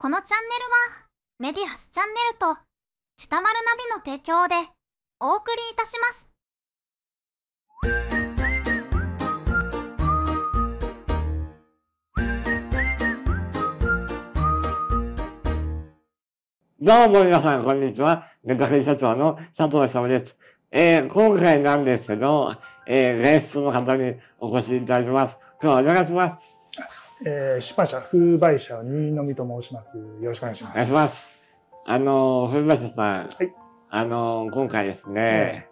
このチャンネルはメディアスチャンネルとチタマルナビの提供でお送りいたします。どうも皆さん、こんにちは。ネタフリ社長の佐藤久です。えー、今回なんですけど、えー、レッスンの方にお越しいただきます。今日はお願いします。えー、出版社、風売社新のみと申します。よろしくお願いします。お願いします。あのー、古橋さん。はい。あのー、今回ですね、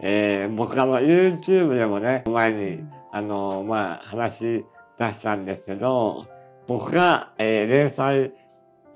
えー、僕あの、YouTube でもね、前に、あのー、まあ、話出したんですけど、僕が、えー、連載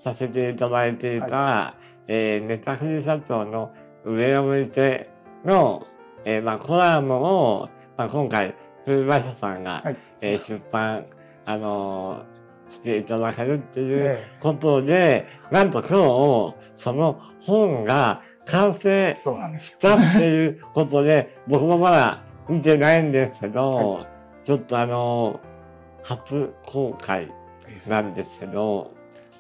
させていただいていた、えー、ネタフリ社長の上を向いての、えー、まあ、コラムを、まあ、今回、古橋さんが、はいえー出版、あのーしていただけるっていうえことで、なんと今日、その本が完成。したっていうことで、僕もまだ見てないんですけど、はちょっとあのー初公開なんですけど、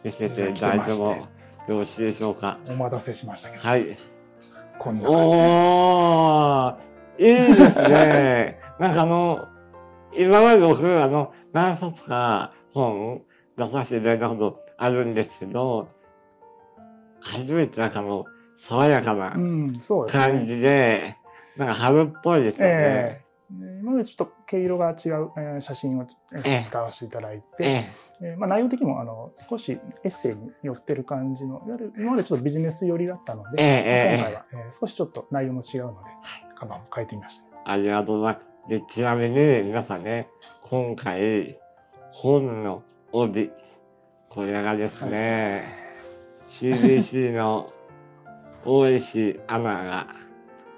見せていただいてもよろしいでしょうか？お待たせしましたけど、はい。こんな感じです。おー、いいですね。なんかあの、今まで僕、あの、何冊か本出させていただいたことあるんですけど、初めてなんかあの、爽やかなうん、そうですね。感じで、なんか春っぽいですよね。ええ今までちょっと毛色が違う、えー写真を使わせていただいて、ええーまあ、内容的にもあの少しエッセイに寄ってる感じの、いわゆる今までちょっとビジネス寄りだったので、ええええ今回は、えー少しちょっと内容も違うので、カバンを変えてみました。ありがとうございます。で、ちなみに皆さんね、今回、本の帯、これがですね、CBC の大石アナが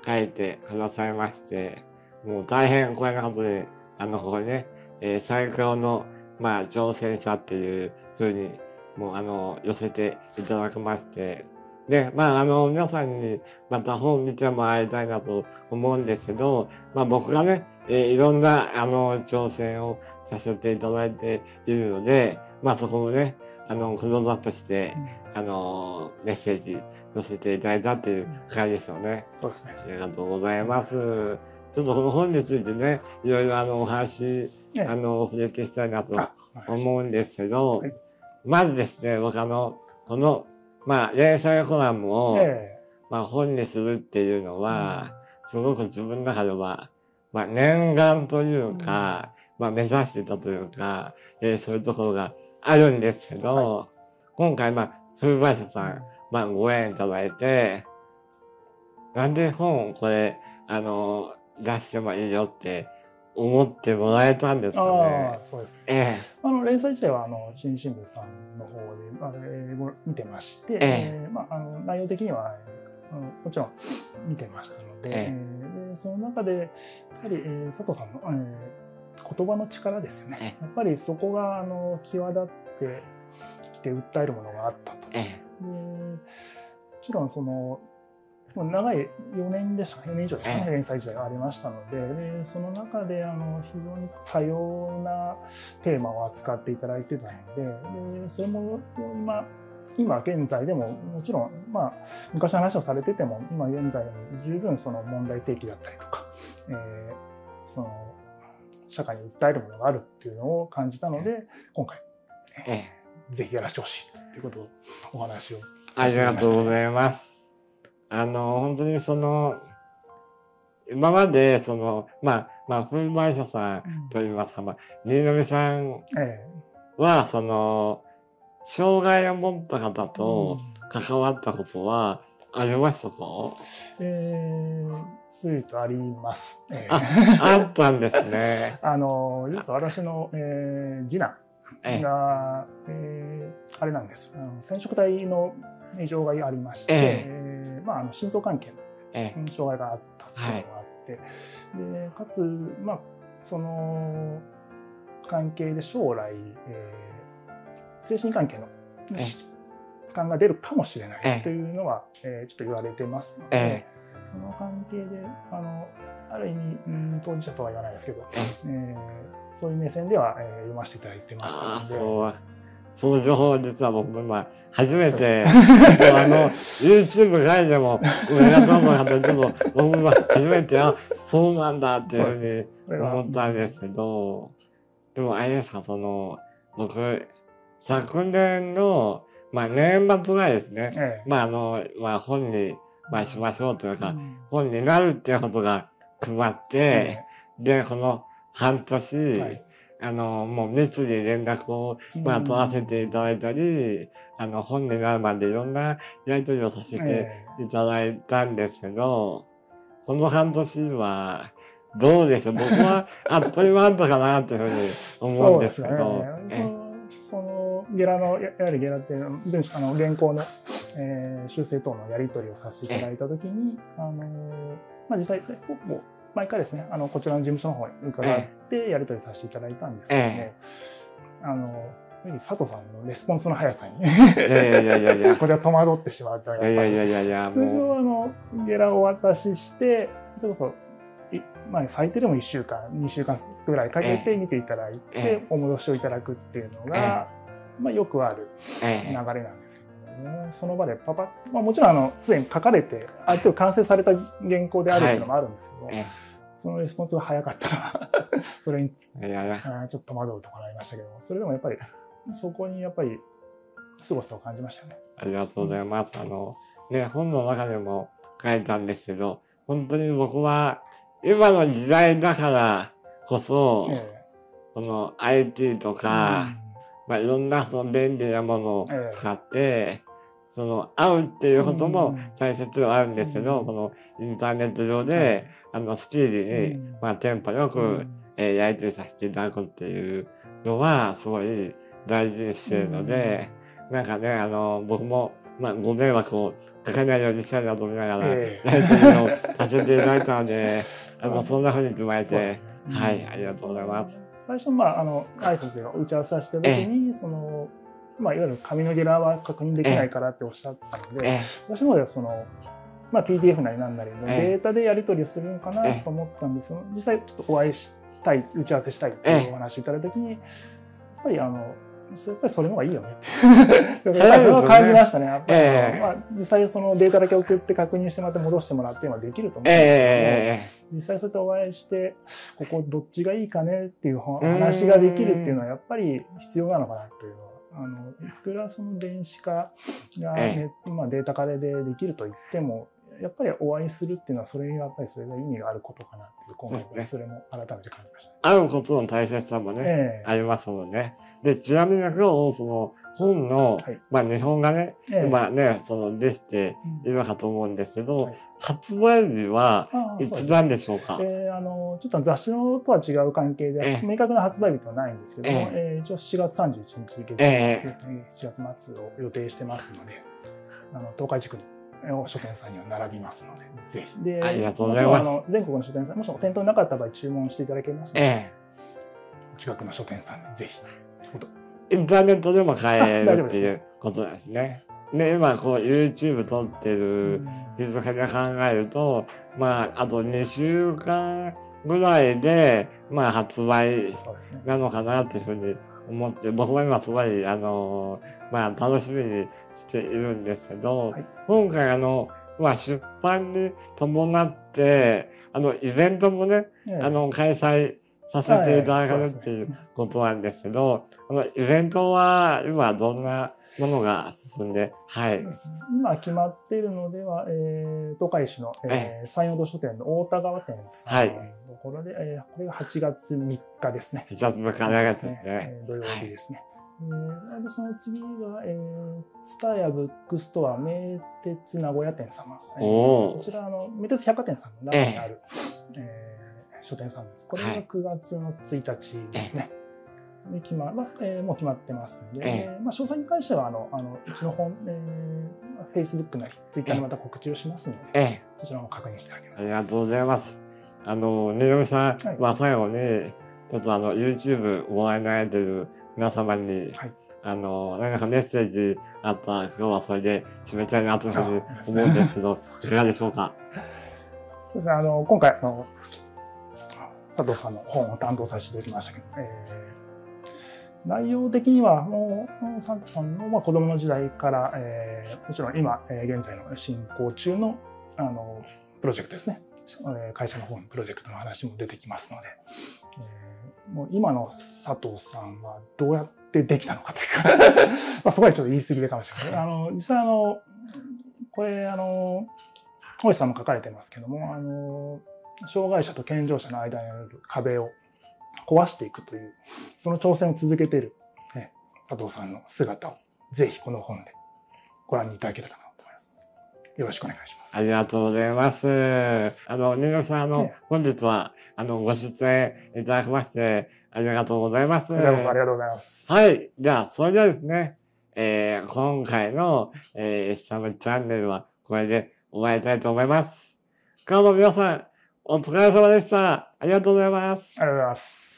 書いてくださいまして、もう大変光栄なことで、あの、ここね、えー最強の、まあ、挑戦者っていう風に、もうあの、寄せていただきまして、で、まあ、あの、皆さんにまた本見てもらいたいなと思うんですけど、まあ僕がね、えーいろんな、あの、挑戦をさせていただいているので、まあそこもね、あの、クローズアップして、あの、メッセージ寄せていただいたっていう感じですよね。そうですね。ありがとうございます。ちょっとこの本についてね、いろいろあの、お話、ええあの、触れていきたいなとあ思うんですけど、はいまずですね、僕あの、この、まあ、連載コラムを、えまあ、本にするっていうのは、すごく自分の中では、まあ、念願というか、まあ、目指してたというか、えーそういうところがあるんですけど、今回、まあ、風売社さん、まあ、ご縁いただいて、なんで本をこれ、あの、出してもいいよって思ってもらえたんですかね。あ。、そうですね。えあの連載自体はあの新新聞さんの方であれを見てまして、ええ。ーまあ、あの内容的には、えーあのもちろん見てましたので,、え。えーでその中でやはり、えー佐藤さんの、えー言葉の力ですよね、えやっぱりそこがあの際立ってきて訴えるものがあったと。ええ。でもちろんその長い4年でしたか4年以上ですかね、え。え連載時代がありましたのででその中であの非常に多様なテーマを扱っていただいてたのででそれも今今現在でももちろん、まあ、昔の話をされてても今現在でも十分その問題提起だったりとか、えーその社会に訴えるものがあるっていうのを感じたので今回ええ。ぜひやらせてほしいということをお話をありがとうごいざいます。あの、本当にその、今まで、その、まあ、まあ、風売社さんといいますか、まあ、新上さんは、その、障害を持った方えと関わったことはありましたか、えー、ついとあります。ええああったんですね。あの実は私の、えー次男ええ。が、えーあれなんです。あの染色体の異常がありまして、ええ。えーまあ、あの心臓関係えの障害があったっていうのがあって、でかつ、まあ、その関係で将来、えー精神関係のええ疾患が出るかもしれなええ。いというのは、えーちょっと言われてますので、えその関係であのある意味、うん、当事者とは言わないですけど、ええ。ーそういう目線では、えー読ませていただいてましたので。そう。その情報を実は僕も今、初めて、あの、YouTube 外でも、上田と思う方ちょっと、僕も初めて、あ、そうなんだっていうふうに思ったんですけど、でもあれですか、その、僕、昨年の、まあ年末ぐらいですね、ええ。まああの、まあ本に、まあしましょうというか、うん。本になるっていうことが決まって、で、この半年、はい。あの、もう密に連絡を、まあ、取らせていただいたり、あの、本になるまでいろんなやりとりをさせてえいただいたんですけど、この半年は、どうでしょう？僕は、あっという間だったかなっていうふうにえ思うんですけど、そゲラのややはりゲラっていうのはあの原稿の、えー修正等のやり取りをさせていただいたときに、あのまあ、実際もう毎回ですねあのこちらの事務所の方に伺ってやり取りさせていただいたんですけども、えあの佐藤さんのレスポンスの速さにいやいやいやいや。いや、こちら戸惑ってしまったいやいやいやいやいや、通常あのゲラをお渡ししてそれこそいまあ、最低でも1週間2週間ぐらいかけて見ていただいて、ええ。お戻しをいただくっていうのが、まあ、よくあるえ流れなんですけども、その場でパパッ、まあ、もちろんあのすでに書かれてある程度完成された原稿であるっていうのもあるんですけど、えそのレスポンスが早かったら それにえいやいや、ちょっと戸惑うところありましたけどそれでもやっぱりそこにやっぱり凄さを感じましたね。ありがとうございます。あの、ね、本の中でも書いたんですけど、本当に僕は、今の時代だからこそ、えこの IT とえか、まあ、いろんなその便利なものをええ。使って、その会うっていうこともうん。大切ではあるんですけど、うん。このインターネット上で、あの、スピーディーに、うん。まあ、テンポよく、うん。えーやり取りさせていただくっていうのは、すごい大事にしてるので、なんかね、あの、僕も、まあ、ご迷惑をかけないようにしたいなと思いながら、ええ。やり取りをさせていただいたので、あの、うんそんな風に踏まえてはい、ありがとうございます。最初、まあ、あの挨拶で打ち合わせした時に、そのまあ、いわゆる紙のゲラは確認できないからっておっしゃったので、え私の方ではその、まあ、PDF なりなんなりのええ。データでやり取りをするのかなええと思ったんです。が、実際ちょっとお会いしたい打ち合わせしたいっていうお話をいただいた時に、やっぱりあのやっぱりそれの方がいいよねって。いう感じましたね。やっぱり、ええ。まあ、実際そのデータだけ送って確認してもらって戻してもらってはできると思うんえですけど、え実際そうやってお会いしてここどっちがいいかねっていう話ができるっていうのはやっぱり必要なのかなというあのいくらその電子化が、ねまあ、データ化でできると言ってもやっぱりお会いするっていうのはそれにやっぱりそれが意味があることかなっていう今回それも改めて感じました。会うことの大切さもね、ええ。ありますもんね。で、ちなみに今日、その、本の、はい。まあ、日本がね、ええ。今ね、その、できているかと思うんですけど、はい。発売日は、いつなんでしょうか？えーあのちょっと雑誌のとは違う関係えで、え明確な発売日とはないんですけども、ええ。ー一応7月31日月ええですね、7月末を予定してますので、あの東海地区の書店さんには並びますので、ぜひ。で、ありがとうございます全国の書店さん、もしも店頭になかった場合注文していただけますので、え近くの書店さんにぜひ。えインターネットでも買えるっていうことですね。で、今、こう、YouTube 撮ってる日付で考えると、まあ、あと2週間ぐらいで、まあ、発売。なのかなっていうふうに思って、僕は今すごい、あの、まあ、楽しみにしているんですけど、はい今回、あの、まあ、出版に伴って、あの、イベントもね、ええあの、開催させていただけるはいっていうことなんですけど、あの、イベントは今どんなものが進んで、はい。今決まっているのでは、えー東海市の、えー山陽堂書店の大田川店さんはいのところで、えーこれが8月3日ですね。1月6日ですね。えー土曜日ですね。えーでその次が、えー、ツタヤブックストア名鉄名古屋店様。えーこちらあの名鉄百貨店さんの中にある、えー書店さんです。これがはい9月の1日ですね。で決ままあえーもう決まってますので、ええーまあ、詳細に関してはあのあのうちの本、えー、Facebook なり Twitter にまた告知をしますので、ええ、そちらも確認してあげますあ。りがとうございます。あの、ねよみさん、はいまあ最後に、ちょっとあの、YouTube ご覧になられてる皆様に、はい。あの、何かメッセージあったら、今日はそれで締めたいなというふうにあ思うんですけど、いかがでしょうか？そうですね、あの今回あの佐藤さんの本を担当させていただきましたけど、えー内容的にはもうサンタさんのまあ子供の時代から、えーもちろん今、えー現在の進行中のあのプロジェクトですね、えー会社の方のプロジェクトの話も出てきますので、えーもう今の佐藤さんはどうやってできたのかというか まあそこはちょっと言い過ぎかもしれない。あの実際あのこれあの大石さんも書かれてますけどもあの障害者と健常者の間にある壁を壊していくというその挑戦を続けている、ね、佐藤さんの姿をぜひこの本でご覧にいただければなと思います。よろしくお願いします。ありがとうございます。あの、ニノさん、あのね、本日は、あの、ご出演いただきまして、ありがとうございます。ありがとうございます。はい。じゃあ、それではですね、えー、今回の、えー、サムチャンネルはこれで終わりたいと思います。今日も皆さん、お疲れ様でした。ありがとうございます。ありがとうございます。